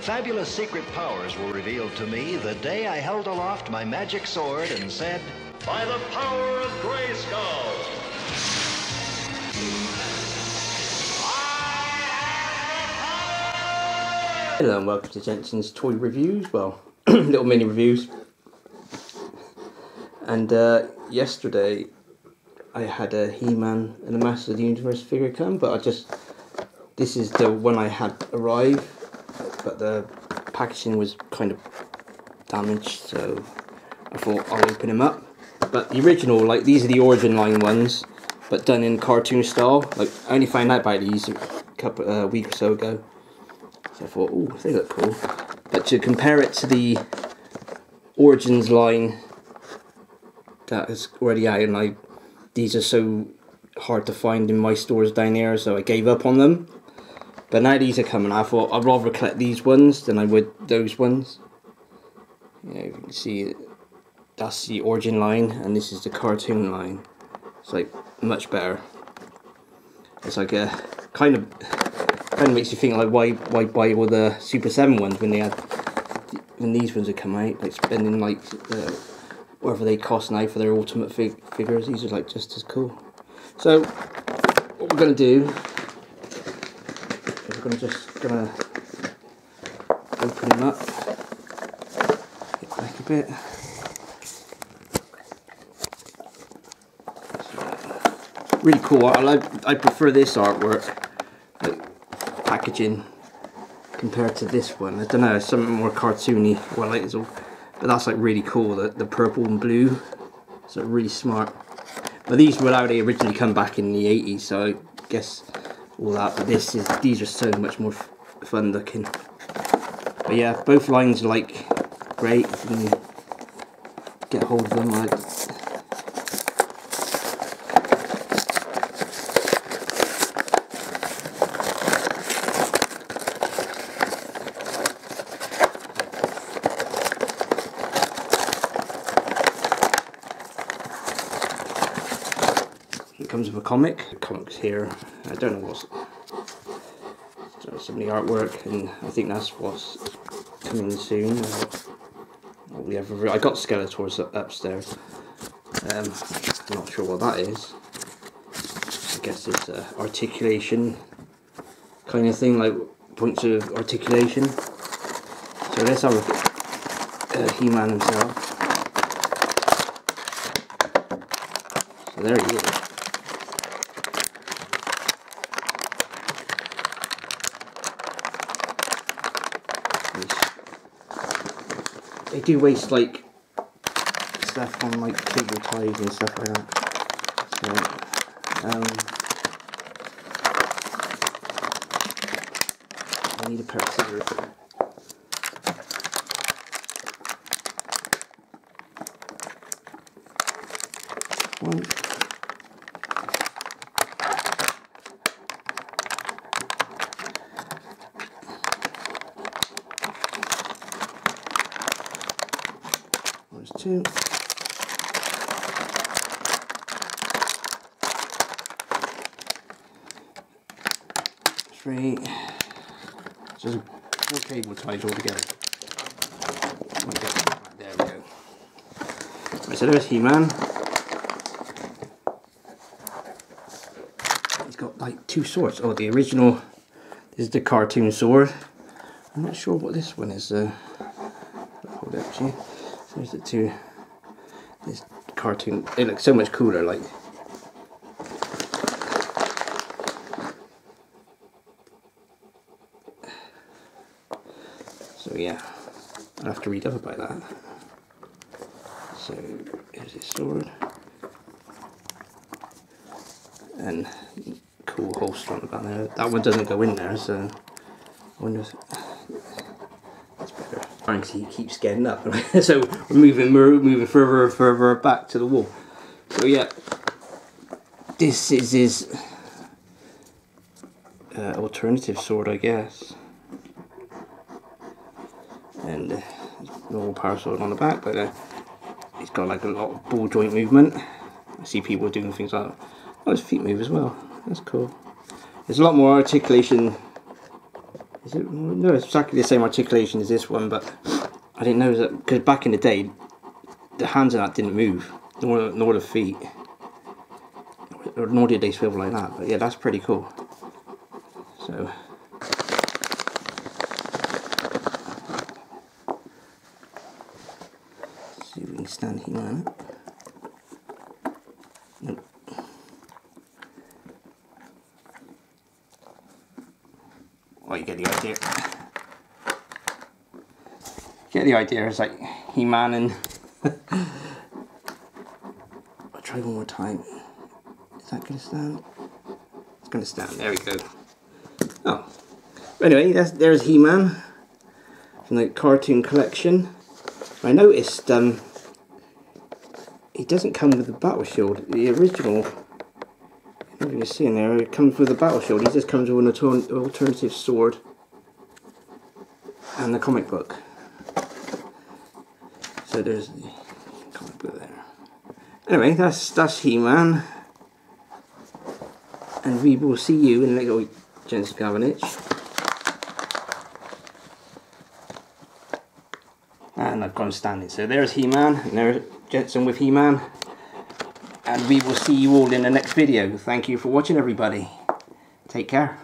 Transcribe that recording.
Fabulous secret powers were revealed to me the day I held aloft my magic sword and said, By the power of Grayskull! Hello and welcome to Jenson's Toy Reviews, well, little mini reviews. And uh, yesterday I had a He-Man and a Master of the Universe figure come, but I just, this is the one I had arrive, but the packaging was kind of damaged, so I thought I'll open them up. But the original, like these are the origin line ones, but done in cartoon style. Like I only found out about these a couple a uh, week or so ago. So I thought, oh, they look cool. But to compare it to the Origins line that is already out, and I these are so hard to find in my stores down here, so I gave up on them. But now these are coming, I thought I'd rather collect these ones than I would those ones. You, know, you can see that's the origin line, and this is the cartoon line. It's like much better. It's like a kind of kind of makes you think like why why buy all the Super 7 ones when they had when these ones had come out like spending like uh, whatever they cost now for their ultimate fig figures these are like just as cool so what we're gonna do we're gonna just gonna open them up get back a bit really cool I I prefer this artwork packaging compared to this one. I don't know, something more cartoony. Well, like it's all, but that's like really cool. The the purple and blue, so really smart. But these were they originally come back in the 80s, so I guess all that. But this is these are so much more fun looking. But yeah, both lines are like great. You get hold of them, like comes with a comic. The comic's here. I don't know what's some of the artwork, and I think that's what's coming soon. we have I got Skeletors upstairs. Um, I'm not sure what that is. I guess it's uh, articulation kind of thing, like points of articulation. So let's have a uh, He-Man himself. So there he is. They do waste like stuff on like cable ties and stuff like that. So, um, I need a pair of scissors. One. There's two. Three. So four cable ties all together. There we go. Right, so there's He-Man. He's got like two swords. Oh, the original this is the cartoon sword. I'm not sure what this one is. Uh, hold up to you. There's the two. This cartoon. It looks so much cooler. Like. So yeah, I'll have to read up about that. So here's his sword. And cool holster on the back there. That one doesn't go in there, so I wonder if because he keeps getting up. so we're moving, we're moving further and further back to the wall. So yeah, this is his uh, alternative sword, I guess. And uh, normal power sword on the back, but uh, he's got like a lot of ball joint movement. I see people doing things like Oh, his feet move as well. That's cool. There's a lot more articulation Is it, no, it's exactly the same articulation as this one, but I didn't know that because back in the day, the hands of that didn't move, nor, nor the feet, nor did they swivel like that. But yeah, that's pretty cool. So. See if we can stand here Well, you get the idea. Get the idea. It's like He-Man and. I'll try one more time. Is that gonna stand? It's gonna stand. There we go. Oh. Anyway, that's, there's He-Man from the cartoon collection. I noticed um, he doesn't come with the battle shield. The original, you can see in there, it comes with a battle shield. He just comes with an alter alternative sword and the comic book. So there's the comic book there. Anyway, that's that's He-Man. And we will see you in next Lego Jenson Gavanich. And I've gone standing. So there's He-Man, and there's Jenson with He-Man. And we will see you all in the next video. Thank you for watching everybody. Take care.